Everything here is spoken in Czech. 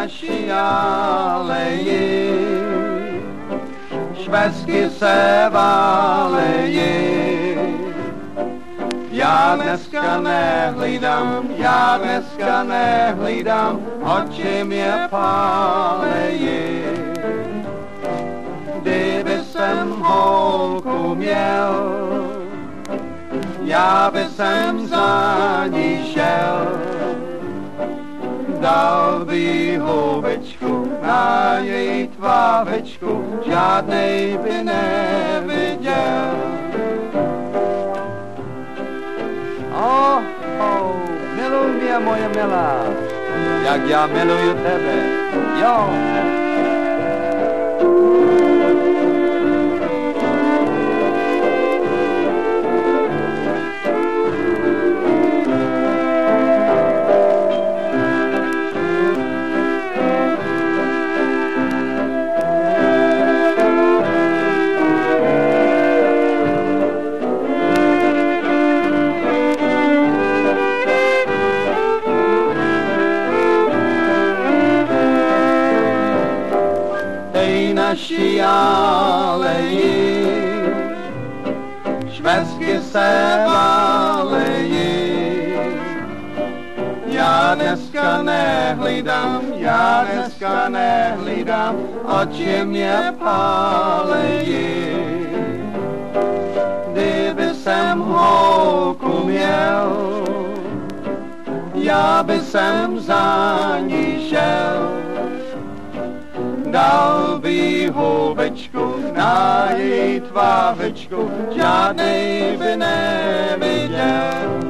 naší aleji. Švesky se válejí. Já dneska nehlídám, já dneska nehlídám, oči mě pálejí. Kdyby jsem holku měl, já by jsem za ní šel. Dal by hubečku na její tvávečku, žádnej by neviděl. Oh, oh, miluj mě, moje milá, jak já miluju tebe, jo. Naší aleji, švestky se válejí. Já dneska nehlídám, já dneska nehlídám, oči mě pálejí. Kdyby jsem holku měl, já by jsem za ní šel. Dal by hubečku na její tvávečku, žádnej by neviděl.